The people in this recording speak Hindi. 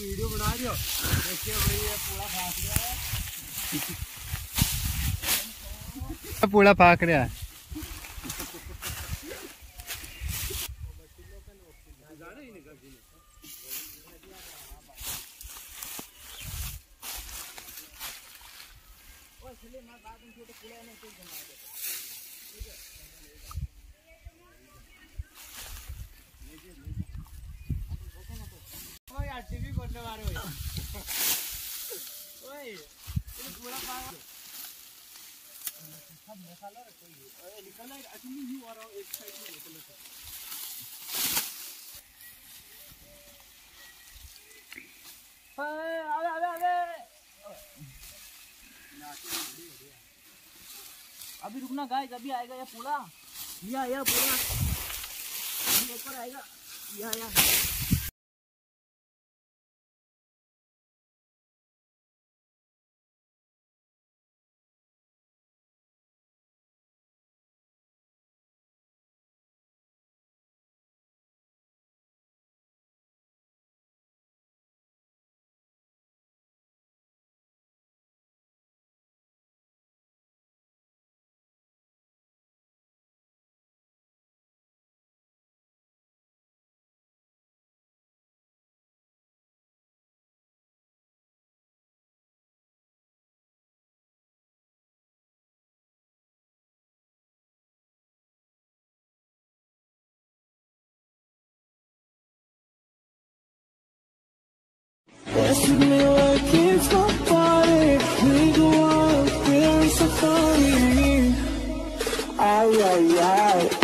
वीडियो बना रही हो देखिए भाई ये पूरा फास गया है पूरा फाक रहा है। यार टीवी वाले हो ओए पूरा सब मसाला रखो ये आ रहा एक साइड में निकलो अबे अभी रुकना गाइस अभी आएगा ये पूरा। या या पूरा। ऊपर आएगा। या या Ay, ay, ay.